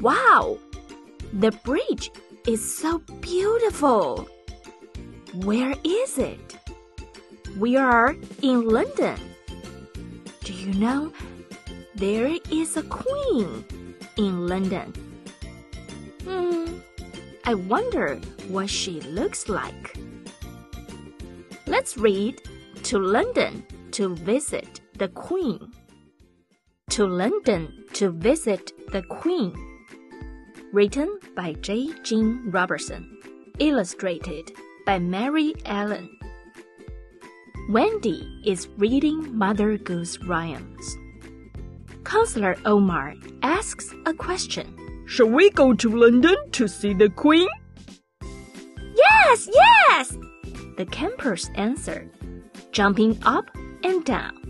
Wow! The bridge is so beautiful. Where is it? We are in London. Do you know there is a queen in London? Hmm, I wonder what she looks like. Let's read To London to visit the Queen. To London to visit the Queen. Written by J. Jean Robertson. Illustrated by Mary Allen. Wendy is reading Mother Goose rhymes. Counselor Omar asks a question. Shall we go to London to see the Queen? Yes, yes! The campers answered, jumping up and down.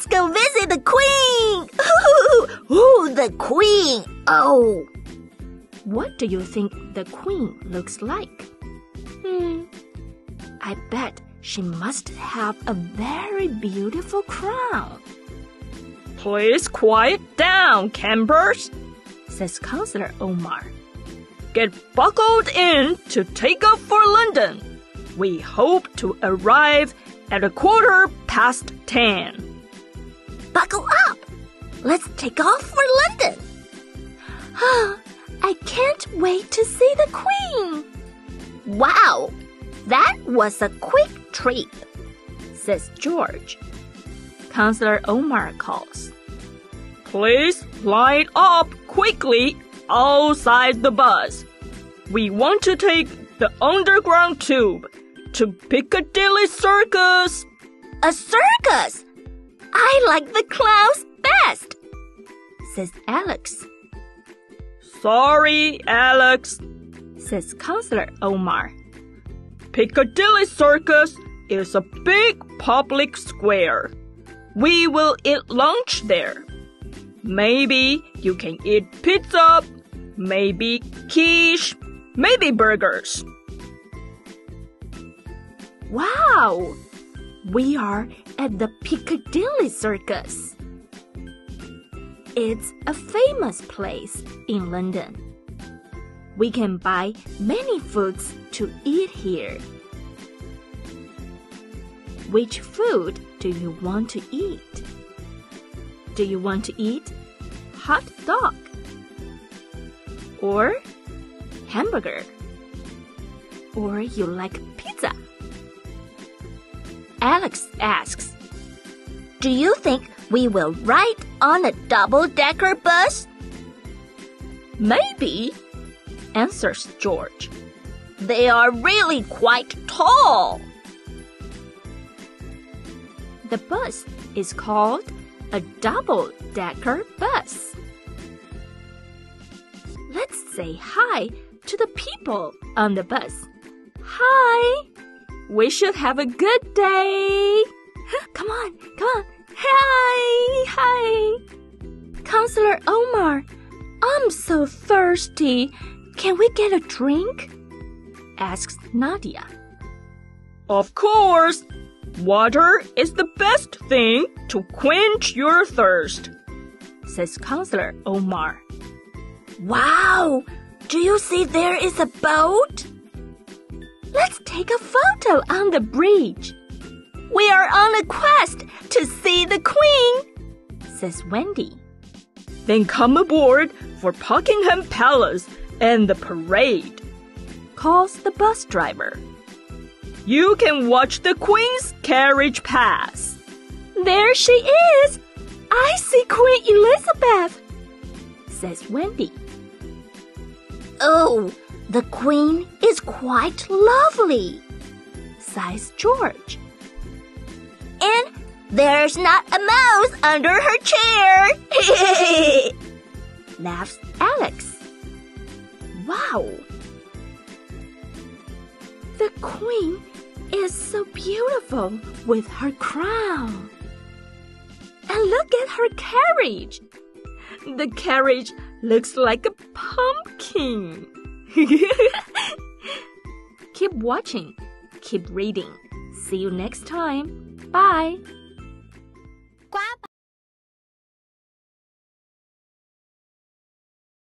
Hooray! Let's go visit the Queen! Ooh, the Queen! Oh! What do you think the Queen looks like? Hmm, I bet she must have a very beautiful crown. Please quiet down, campers, says Counselor Omar. Get buckled in to take off for London. We hope to arrive at a quarter past ten. Buckle up! Let's take off for London. Ah, I can't wait to see the Queen. Wow, that was a quick trip, says George. Counselor Omar calls. Please line up quickly outside the bus. We want to take the underground tube to Piccadilly Circus. A circus? I like the clowns best, says Alex. Sorry, Alex, says Counselor Omar. Piccadilly Circus is a big public square. We will eat lunch there. Maybe you can eat pizza, maybe quiche, maybe burgers. Wow! We are at the Piccadilly Circus. It's a famous place in London. We can buy many foods to eat here. Which food do you want to eat? Do you want to eat hot dog or hamburger? Or you like pizza? Alex asks, Do you think we will ride on a double decker bus? Maybe, answers George. They are really quite tall. The bus is called a double decker bus. Let's say hi to the people on the bus. Hi! We should have a good day. Come on, come on. Hi, hi. Counselor Omar, I'm so thirsty. Can we get a drink? asks Nadia. Of course. Water is the best thing to quench your thirst, says Counselor Omar. Wow! Do you see there is a boat? Let's take a photo on the bridge. We are on a quest to see the Queen, says Wendy. Then come aboard for Buckingham Palace and the parade, calls the bus driver. You can watch the Queen's carriage pass. There she is! I see Queen Elizabeth, says Wendy. Oh, the Queen is quite lovely, sighs George. And there's not a mouse under her chair, laughs Alex. Wow! The Queen is so beautiful with her crown. And look at her carriage. The carriage looks like a pumpkin. keep watching, keep reading. See you next time. Bye.